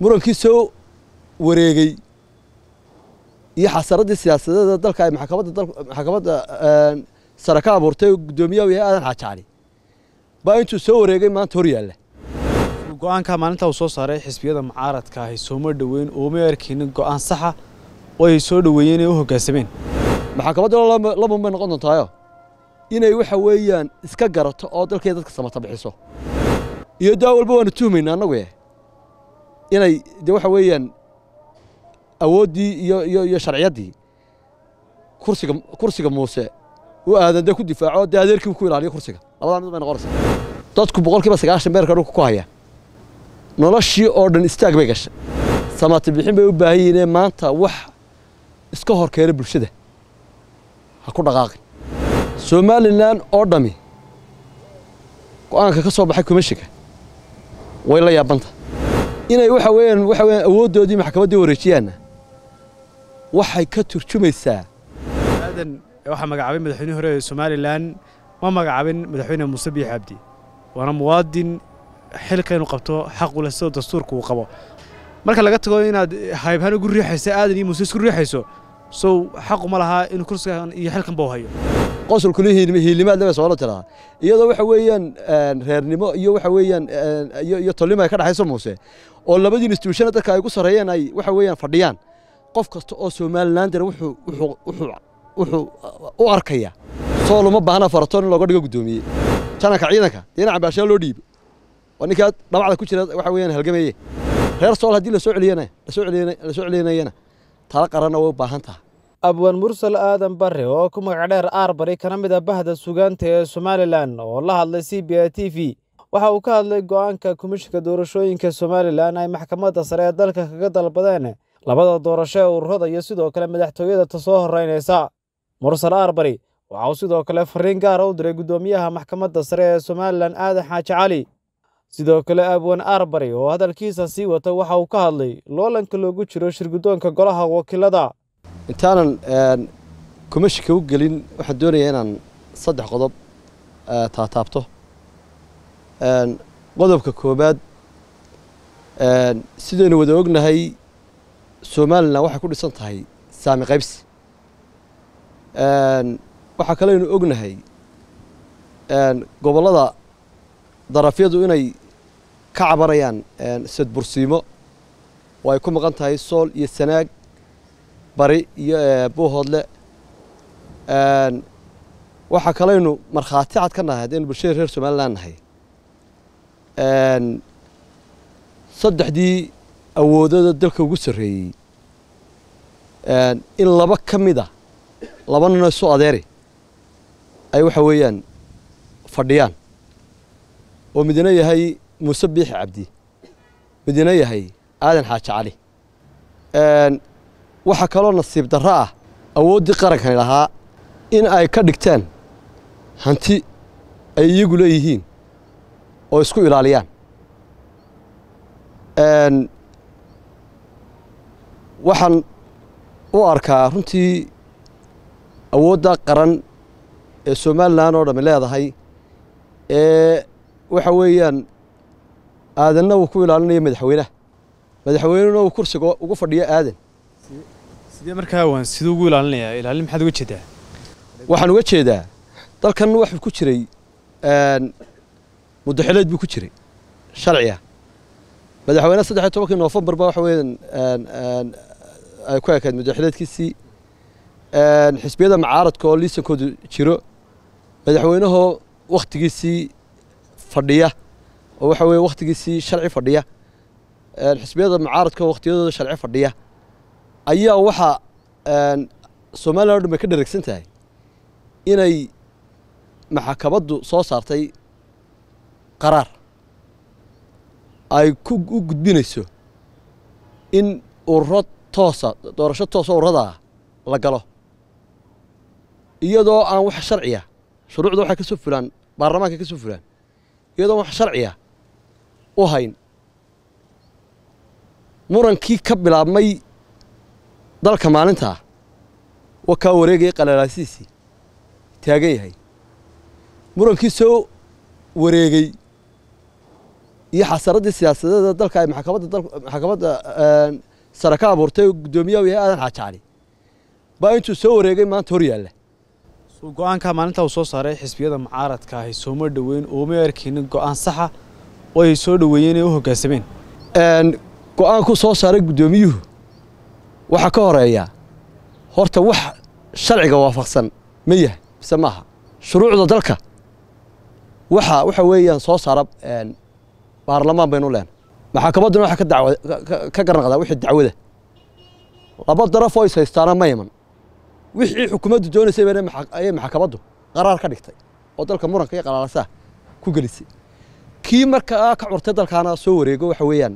murankii soo wareegey iyo xasaraddii siyaasadeeda dalka ay maxkamadda sare ka abuurtay guddoomiyaha yahay aadan xaajacali baa intuu soo wareegay maanta hor yaalla. Go'aanka maalinta uu soo saaray xisbiyada mucaaradka ahi sooma dhoweyn ooma arkaynin go'aan saxa oo ay soo dhoweeyeen ee u hoggaansameen maxkamadda laban bay noqon doontaayo? Inay waxa weeyaan iska garato oo dalkeeda dadka samata bixiso. Iyo daa walba waanu tuhmaynaa annagu eh inay dee waxa weeyaan awooddii iyo iyo iyo sharciyaddii kursiga kursiga muuse u aadan dee ku difaaco dee adeerkii ku ilaaliyo kursiga. Labadaa mid bay noqonaysaa dadku boqolkiiba sagaashan beerka dhulka ku haya noloshii oo dhan istaag bay gashay. Samata bixin bay u baahan yihiin ee maanta wax iska hor keena bulshada. Ha ku dhaqaaqin. Somalilan oo dhami go'aanka ka soo baxay komishinka way la yaabanta inay waxa weeyaan waxa weeyaan awooddoodii maxkamaddii wareejiyaanna waxay ka turjumaysaa. Aadan waxaa magacaabay madaxweynihii hore ee somalilan ma magacaabin madaxweyne muuse biix cabdi waana muwaadin xilka inuu qabto xaq u leh sidoo dastuurka uu qabo. Marka laga tago inaad haybhaan ugu riixaysa aadan iyo muuse isku riixayso sow xaquma lahaa inuu kursigan iyo xilkanba u hayo qosolkuli hiilimaad leba soola tiraa. Iyadoo waxa weeyaan reernimo iyo waxa tolnimo ay ka dhexayso muuse oo labadii instituushana dadka ay ugu sarreeyeen ay waxa fadhiyaan. Qof kasta oo somalilan wuxuu u arkaya sool uma baahna faratoon in looga dhigo guddoomiye jananka ciidanka dhinaca loo dhiibo. Ninkaa dhabacda ku jira waxa weeyaan halgameeye reer sool haddii la soo celiyana la soo celiyana tala qaranna way u baahan tahay abwan mursal aadan barre oo ku magac dheer aarbari kana mid a bahda sugaanta ee somalilan oo la hadlay c b a t v. Waxa uu ka hadlay go'aanka komishinka doorashooyinka somalilan ay maxkamadda sare ee dalka kaga dalbadeen. Labada doorasho ee ururada iyo sidoo kale madaxtooyada ta soo horreynaysa. Mursal aarbari waxa uu sidoo kale fariin gaara u diray guddoomiyaha maxkamadda sare ee somalilan aadan xaaji cali. Sidoo kale abwan aarbari oo hadalkiisa sii wata waxa uu ka hadlay loolanka loogu jiro shirguddoonka golaha wakiilada intaanan komishinka u gelin waxaan doonayaa inaan saddex qodob taataabto. Qodobka koobaad sidaynu wada ognahay somalilan waxay ku dhisan tahay saami qaybsi. Waxaa kaleynu ognahay gobollada darafyadu inay ka cabanayaan sadbursiimo. Oo ay ku maqan tahay sool iyo sanaag bari iyo buuhoodle waxaa kaleynu markhaati cad ka nahay haddaynu bulshada reer somalilan nahay. Saddexdii awoodada dalka ugu sarreeyey. In laba ka mid a laba nino isu adeeri ay waxa weeyaan fadhiyaan. Oo midna yahay muuse biixi cabdi midna yahay aadan xaaji cali waxaa kaloo nasiib darro ah awooddii qarankani lahaa in ay ka dhigtaan hanti ay iyagu leeyihiin oo isku ilaaliyaan. Waxaan u arkaa runtii awoodda qaran ee somalilan oo dhammi leedahay ee waxa weeyaan aadanna uu ku ilaalinayo madaxweynaha. Madaxweynena uu kursiga ugu fadhiyo aadan sidee markaa waan siduu ugu ilaalinayaa? Ilaalin maxaad uga jeedaa? Waxaan uga jeedaa dalkan waxuu ku jiray muddaxileed buu ku jiray sharciga madaxweyne saddex iyo tobankii noofembar ba waxa weeyaan ay ku ekayd muddaxileedkiisii xisbiyada mucaaradka oo liisankoodu jiro madaxweynahoo wakhtigiisii fadhiya oo waxa weeye wakhtigiisii sharci fadhiya. Xisbiyada mucaaradka oo wakhtiyadooda sharci fadhiya ayaa waxaa somalilan o bay ka dheregsan tahay inay maxkamaddu soo saartay qaraar. Ay ku u gudbinayso in ururo toosa doorasho toosa ururadaa la galo. Iyadoo aan wax sharciya shuruucda waxay ka soo fulaan baarlamaanka ka soo fulaan iyadoo wax sharciya u hayn murankii ka bilaabmay dalka maalintaa wa kaa wareegaya qalalaasiisii taagan yahay murankii soo wareegey iyo xasaradii siyaasadeeda dalka ay maxkamadda sare ka abuurtay oo guddoomiyaha u yahay aadan xaajacali baa intuu soo wareegay maanta hor yaalla. Go'aanka maalinta uu soo saaray xisbiyada mucaaradka ahi sooma dhoweyn ooma arkaynin go'aan saxa oo ay soo dhoweeyeen ee u hoggaansameen Een, go'aankuu soo saaray guddoomiyuhu waxaa ka horreeya horta wax sharciga waafaqsan ma yahay mise maaha shuruucda dalka. Waxa waxa weeyaan soo saara baarlamaan baynu leenahay. Maxkamadduna waxaa ka garnaqdaa wixii dacwada. Laba daraf oo is haystaana ma iman wixii xukuumaddu doonaysay ayay maxkamaddu qaraar ka dhigtay oo dalka muranka iyo qalaalasa ku gelisay. Kii markaa ka curtay dalkaana soo wareego waxa weeyaan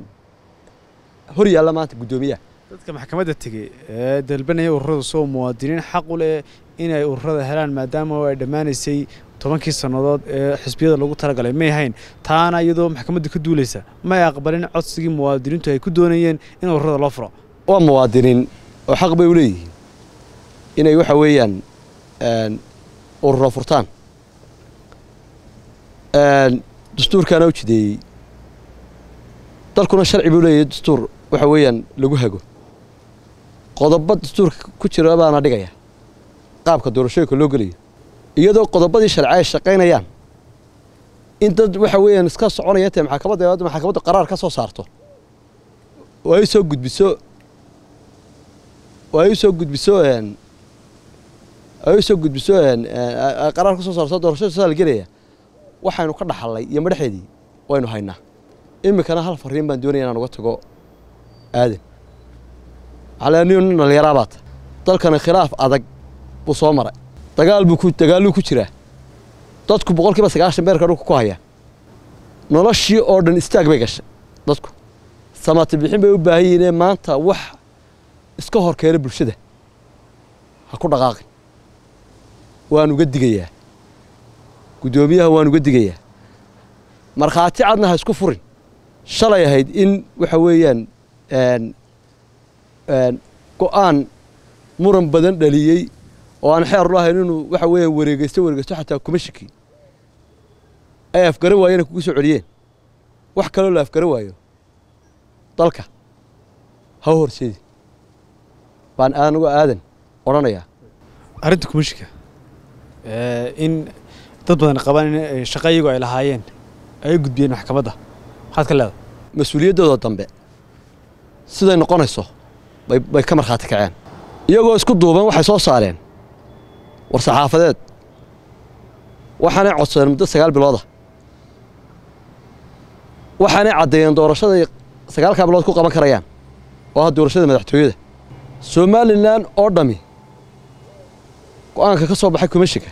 hor yaalla maanta guddoomiyaha dadka maxkamadda tegey ee dalbanaya ururada soo muwaadiniin. Xaq u leh inay ururada helaan maadaama ay dhammaanaysay tobankii sannadood ee xisbiyada lagu talagalay. May ahayn taana iyadoo maxkamadda ka duulaysa. May aqbalin codsigii muwaadiniintu ay ku doonayeen in ururada loo furo. Waa muwaadiniin oo xaq bay u leeyihiin inay waxa weeyaan ururo furtaan. Dastuurkaana u jideeyey. Dalkuna sharci buu leeyahay dastuur waxa weeyaan lagu hago qodobo dastuurka ku jira baana dhigaya. Qaabka doorashooyinka loo gelayo iyadoo qodobadii sharci ay shaqaynayaan. In dad waxa weeyaan iska soconaya intay maxkamadda hadda maxkamaddu qaraar ka soo saarto. Oo ay soo gudbiso. Oo ay soo gudbiso ay soo gudbiso qaraar ka soo saarto doorashada saa la gelaya waxaynu ka dhaxalnay iyo madaxeedii waynu haynaa. Iminkana hal fariin baan doonaya inaan uga tago aadan calaniyo nin dhallinyaraa baata dalkana khilaaf adag buu soo maray. Dagaal buu ku dagaaluu ku jiraa dadku boqolkiiba sagaashan beerka dhulka ku haya. Noloshii oo dhan istaag bay gashay dadku. Samaati bixin bay u baahan yihiin ee maanta wax iska hor keena bulshada. Ha ku dhaqaaqin. Waan uga digayaa. Guddoomiyaha waan uga digayaa. Markhaati cadna ha isku furin. Shalay ahayd in waxa weeyaan go'aan muran badan dhaliyey oo aan xeer u ahayn inuu waxa weeyaan wareegeysto wareegeysto xataa kuma ay afgaran waayeen ay kugu soo celiyeen. Wax kaloo la afgaran waayo. Dalka ha horseedi. Baan anugu aadan odhanayaa arrinta kumishika in dad badan qabaan in ay shaqo iyagu ay lahaayeen ay gudbiyeen maxkamadda. Maxaad ka leedahay? Mas'uuliyaddooda dambe siday noqonayso bay ka markhaati kaceen. Iyagoo isku duuban waxay soo saareen war saxaafadeed. Waxaanay codsadeen muddo sagaal bilooda waxaanay caddeeyeen doorashaday sagaalkaa bilood ku qaban karayaan oo ah doorashada madaxtooyada. Somalilan oo dhammi go'aanka ka soo baxay kumashika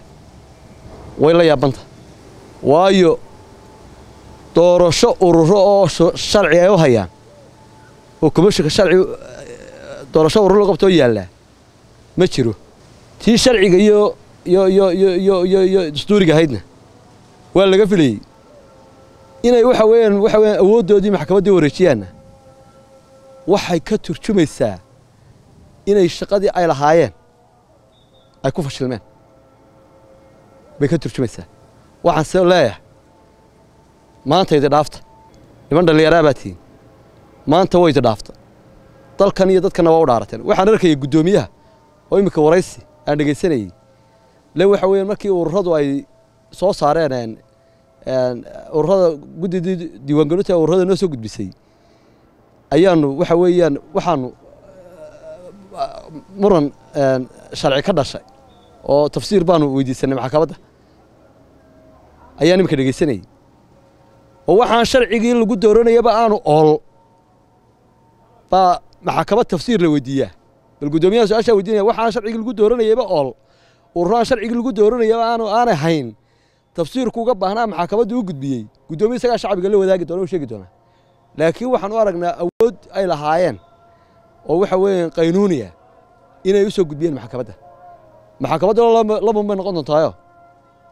way la yaabanta. Waayo doorasho ururo oo sharci ay u hayaan. Oo kumashika sharci doorasho ururo loo qabtoo yaallaa ma jiro. Tii sharciga iyo iyo iyo iyo iyo iyo dastuuriga ahaydna waa laga filayey. Inay waxa weeyaan waxa weeyaan awooddoodii maxkamaddii wareejiyaanna waxay ka turjumaysaa inay shaqadii ay lahaayeen ay ku fashilmeen. Bay ka turjumaysaa. Waxaan se leeyahay maanta idi dhaafta. Niman dhallinyaraa baa tihiin maanta way idi dhaafta dalkan iyo dadkana waa u dhaarateen. Waxaan arkayay guddoomiyaha. Oo iminka waraysi aan dhegaysanayey le waxa weeyaan markii ururadu ay soo saareen een een ururada guddidii diiwaangelinta ururada noo soo gudbisay ayaanu waxa weeyaan waxaanu muran een sharci ka dhashay oo tafsiir baanu weydiisanay maxkamadda ayaan iminka dhegaysanayey oo waxaan sharcigii lagu dooranayaba aanu ool. Baa maxkamad tafsiir la weydiiyaa bal guddoomiyaha su-aashaa weydiinaya waxaan sharcigii lagu dooranayaba ool ururaan sharcigii lagu dooranayaba aanu aanay hayn tafsiirku uga baahnaa maxkamaddu u gudbiyey guddoomiya isagaa shacbiga la wadaagi doona u sheegi doonaa laakiin waxaan u aragnaa awood ay lahaayeen oo waxa weeyaan qaynuuniya inay u soo gudbiyeen maxkamadda maxkamadda laban bay noqon doontaayo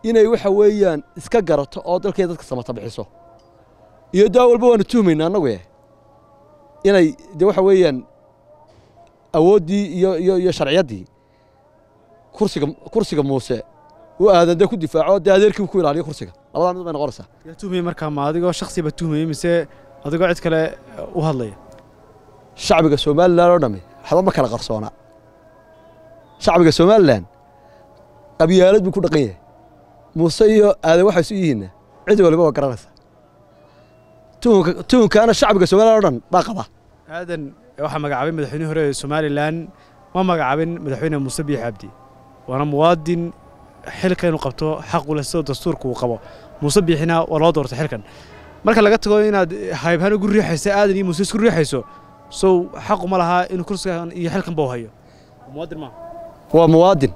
inay waxa weeyaan iska garato oo dalkay dadka samata bixiso iyo daa walba waanu tuhmaynaa annagu eh inay de waxa weeyaan awooddii iyo iyo sharciyaddii kursiga kursiga muuse uu aadan dee ku difaaco dee adeerkii ku ilaaliyo kursiga. Labadaa mid bay noqonaysaa. Yaa tuhmaya markaa ma adigoo shaksiba tuhmaya mise adigoo cid kale u hadlaya? Shacbiga somalilan oo dhammi waxba ma kala qarsoona. Shacbiga somalilan qabyaalad buu ku dhaqan yahay muuse iyo aadan waxay isu yihiinna cid waliba waa garanaysaa tuhunka tuhunkaana shacbiga somalilan oo dhan baa qaba aadan waxaa magacaabay madaxweynihii hore ee somalilan ma magacaabin madaxweyne muuse biix cabdi. Waana muwaadin xilka inuu qabto xaq u leh sidoo dastuurka uu qabo. Muuse biixina waa loo doortay xilkan. Marka laga tago inaad haybhaan ugu riixayso aadan iyo muuse isku riixayso sow xaqu ma lahaa inuu kursigan iyo xilkan u hayo. Muwaadin maaha waa muwaadin.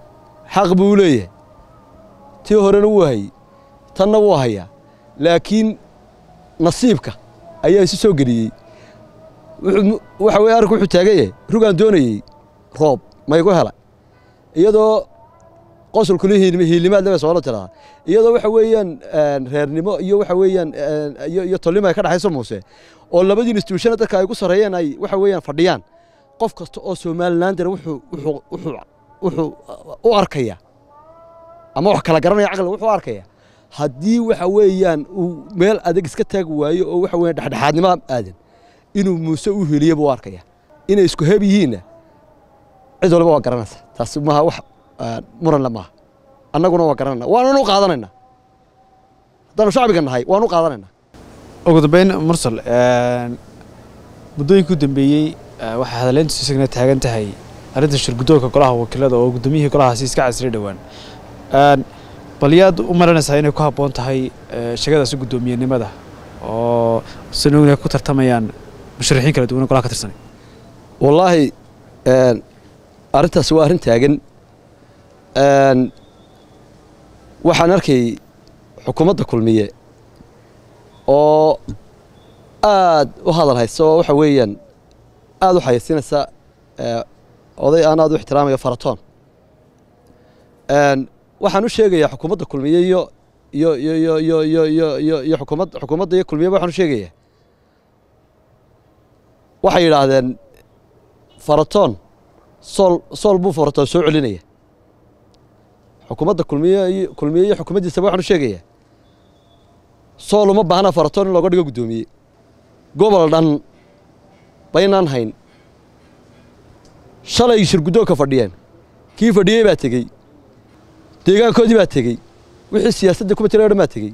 Xaq buu u leeyahay. Tii horena wuu hayey tanna wuu hayaa. Laakiin nasiibka ayaa isu soo geliyey. Waxa weye arrinku wuxuu taagan rugaan doonayey roob maygu hela iyadoo qosolkuli hiilimaad leba soolo tiradaa iyadoo waxa weeyaan reernimo iyo waxa weeyaan iyo tolnimo ay ka dhexayso muuse. Oo labadii instituushana dadka ay ugu sarreeyeen ay waxa weeyaan fadhiyaan. Qof kasta oo somalilan dara wuxuu u arkaya. Ama wax kala garanaya caqliga wuxuu u arkaya haddii waxa weeyaan uu meel adag iska taagi waayo oo waxa weeyaan dhexdhexaadnimo aadan inuu muuse u heliyo buu u arkaya. Inay isku heb yihiinna cid waliba waa garanaysa. Taasi maaha wax ah, muranle maaha. Annaguna waa garanayna. Waananu qaadanayna haddaanu shacbiga nahay waanu qaadanayna ugu dambeyn mursal muddooyinkii u dambeeyey waxaa hadaleyntiisu isagana taagan tahay arrinta shirguddoonka golaha wakiilada oo guddoomiyihii golahaasi iska casiray dhowaan bal yaad u maranaysaa inay ku habboon tahay eh, shaqadaasi guddoomiyenimada oo sanogna ku tartamayaan musharaxiin kala duwan golaha ka tirsanay wallaahi een, arrintaasi waa arrin taagan. Een, waxaan arkay xukuumadda kulmiye oo aad u hadal haysa oo waxa weeyaan aad u xayeysiinaysa ee, oday aan aad u ixtiraamaya faratoon waxaan u sheegayaa xukuumadda kulmiye iyo iyo iyo iyo iyo iyo iyo iyo xukuumad xukuumadda iyo kulmiyeba waxaan u sheegayaa. Waxay yidhaahdeen faratoon sool sool buu faratoon soo celinaya. Xukuumadda kulmiye kulmiye iyo xukuumaddiisaba waxaan u sheegayaa sool uma baahna faratoon in looga dhigo guddoomiye gobol dhan baynaan hayn. Shalay shirguddoonka fadhiyeen. Kii fadhiyey baa tegey deegaankoodii baa tegey. Wixii siyaasadda kuma jiray o dhan baa tegey.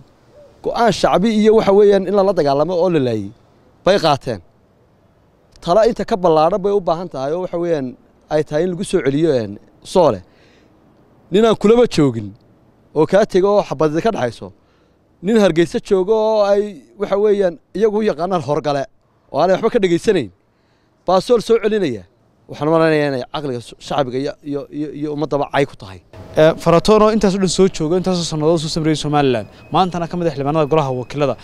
Go'aan shacbi iyo waxa weeyaan in lala dagaalamo oo la laayey bay qaateen. Tala inta ka ballaadhan bay u baahan tahay oo waxa weeyaan ay tahay in lagu soo celiyo soole. Ninaan kulaba joogin oo kaa tego oo xabadida ka dhexayso nin hargeysa joogo oo ay waxa weeyaan iyagu u yaqaanaan horgale. Oo aanay waxba ka dhegaysanayn baa sool soo celinaya waxaan malaynayaa inay caqliga shacbiga iyo ummaddaba cay ku tahay. Faratoon oo intaas o dhan soo jooga intaasoo sannadood soo samreeyey somalilan maantana ka mid ah xildhibaanada golaha wakiilada.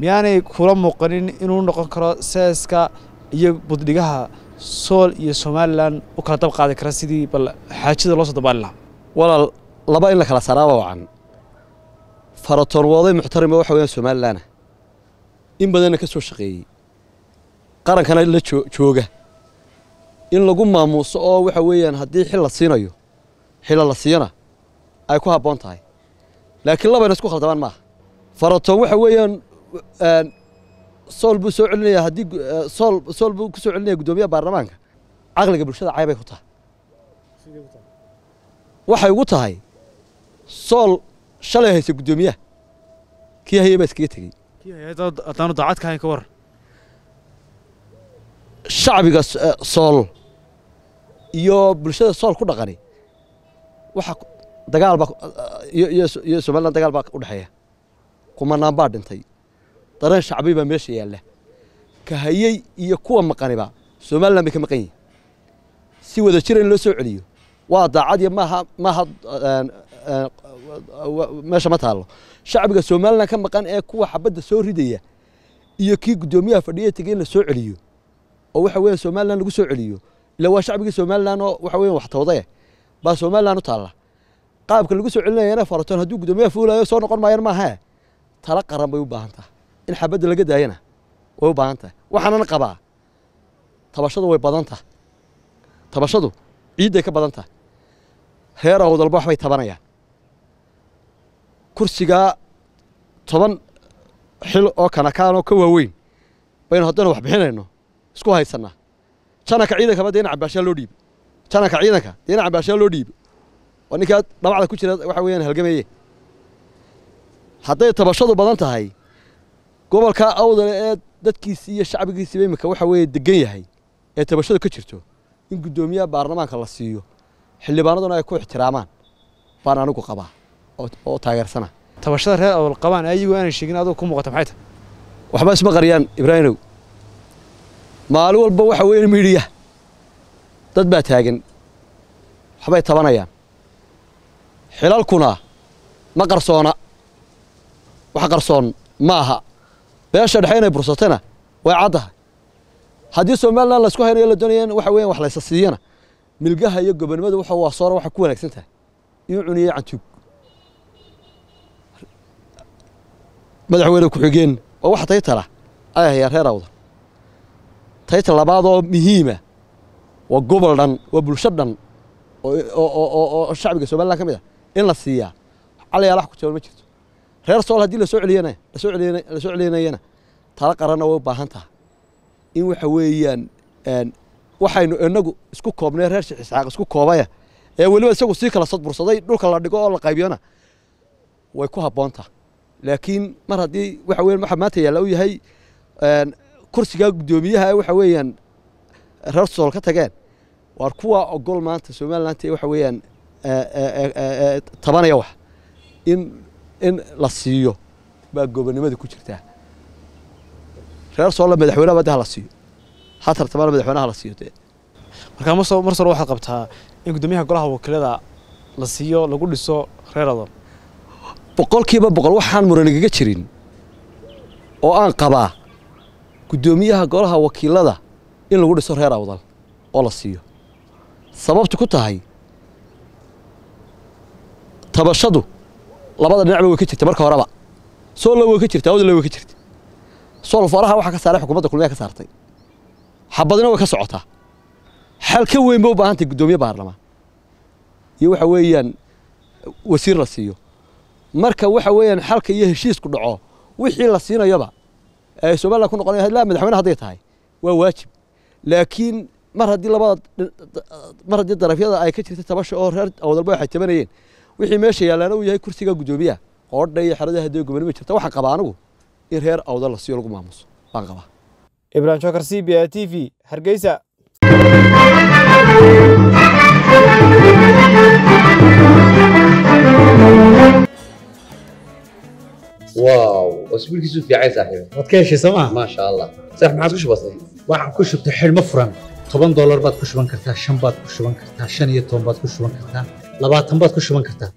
Miyaanay kula muuqanin inuu noqon karo seeska iyo buddhigaha sool iyo somalilan u kala dab qaadi kara sidii bal xaajida loo soo dabaali lahaa? Walaal laba in la kala saraaba wacan. Faratoon waa oday muxtarima waxa weeyaan somalilan ah. In badanna ka soo shaqeeyey. Qarankana la joo- jooga in lagu maamuuso oo waxa weeyaan haddii xil la siinayo xila la siiyana ay ku habboon tahay. Laakiin labayna isku khaldabaan maaha. Faratoon waxa weeyaan sool buu soo celinayaa haddii sool sool buu ku soo celinaya guddoomiyaha baarlamaanka caqliga bulshada cay bay ku tahay. Waxay ugu tahay sool shalay haysa guddoomiyaha. Kii hayay baa iskaga tegey. Haddaanu daacad ka hayn ka waran shacbiga eh, sool iyo bulshada sool ku dhaqani. Waxa dagaal baa iyo somaliland dagaal baa u dhexeeya. Kumanaan baa dhintay. Dareen shacbi baa meesha yaalla. Ka hayey iyo kuwa maqaniba somaliland bay ka maqan yihiin si wada jira in loo soo celiyo waa daacad iyo maaha maaha meesha ma taallo. Shacbiga somaliland ka maqan ee kuwa xabadda soo ridaya iyo kii guddoomiyaha fadhiya tegey in la soo celiyo oo waxa weeye somaliland lagu soo celiyo ila waa shacbigii somaliland oo waxa weeye waxtoodaye baa somaliland u taalla qaabka lagu soo celinayana faratoon hadduu guddoomiyaha fuulayo soo noqon maayaan maaha tala qaran bay u baahan tahay in xabadda laga daayana way u baahan tahay waxaanan qabaa tabashadu way badan tahay tabashadu ciidday ka badan tahay reer awdalba waxbay tabanayaan kursigaa toban xil oo kanakaanoo ka waaweyn baynu haddana wax bixinayno isku haysanaa janaka ciidankaba dee ina cabaashaa loo dhiibo janaka ciidanka dee ina cabaashaa loo dhiibo oo ninkaa dhabacda ku jira waxa weeyaan halgamaye hadday tabashadu badan tahay gobolkaa awdale ee dadkiisii iyo shacbigiisiiba imika waxa weeye degan yahay ee tabashadu ka jirto in guddoomiyaha baarlamaanka la siiyo. Xildhibaanaduna ay ku ixtiraamaan baan anigu qabaa oo taageersana tabashada reer awal qabaan aanay sheegin adigu ku muuqata maxay tahay? Waxba isma qariyaan ibraahimow maalin walba waxa weeye miidhiya dad baa taagan. Waxbay tabanayaan. Xilalkuna ma qarsoona. Wax qarsoon ma aha. Beesha dhexe inay bursatana way caddahay haddii somalilan laysku haynayo la doonaya in waxa weeyaan wax laysa siiyana. Milgaha iyo gobonimada waxa waa soora waxay ku wanaagsan tahay. Inuu cuniyey cantuug madaxweyne ku-xigeen waa wax taytala ay hayaan reer awda taytal labaadoo muhiima waa gobol dhan waa bulsho dhan oo shacbiga somalilan ka mid ah in la siiyaa. Calayaal wax ku jaban ma jirto. Reer sool haddii la soo celiyana la soo celiyana la soo celinayana tala qaranna way u baahan tahay. In waxa weeyaan waxaynu inagu isku koobnay reer sheekh isxaaq isku koobaya ee weliba isagu sii kala sadbursaday dhulka la dhigo oo la qaybiyona way ku habboontaa laakiin mar haddii waxa weyan waxa maanta yaalla u yahay kursigaa guddoomiyaha waxa weeyaan reer sool ka tageen. Waar kuwa ogol maanta somaliland waxa weeyaan tabanaya wax. In in la siiyo baa gobonimada ku jirtaa. Reer soolla madaxweynehaba de ha la siiyo. Ha tartamana madaxweynaha la siiyo dee markaa mar mar sore waxaad qabtaa in guddoomiyaha golaha wakiilada la siiyo lagu dhiso reer awdal boqolkiiba boqol waxaan muranigaga jirin oo aan qabaa guddoomiyaha golaha wakiilada in lagu dhiso reer awdal oo la siiyo. Sababtu ku tahay tabashadu labada dhinacba way ka jirta marka horeba. Soolla way ka jirta awdalla way ka jirta sool faraha waxaa ka saaray xukuumadda kulmiya ka saartay. Xabadina way ka socotaa xal ka weyn ba u baahan tahay guddoomiye baarlamaan iyo waxa weeyaan wasiir la siiyo. Marka waxa weeyaan xalka iyo heshiisku dhaco wixii la siinayaba somalilan ku noqonaya ilaa madaxweyne hadday tahay waa waajib. Laakiin mar haddii labada mar haddii darafyada ay ka jirtay tabasha oo reer awdalba waxay tabanayeen wixii meesha yaalaana uu yahay kursiga guddoomiyaha qoodha iyo xerada haddii gobonima jirta waxaan qabaa anigu in reer awdal la siiyo lagu maamuso baan qabaa ibrahim shakar c b hargeysa. Wow. اسبوعك في عايز صاحبي waad ka heshay sooma ما شاء الله صح ما عاد وش بصي waxaan ku shubtay xidhmo furan toban doolar baad ku shuban kartaa shan baad ku shuban kartaa shan iyo toban baad ku shuban kartaa labaatan baad ku shuban kartaa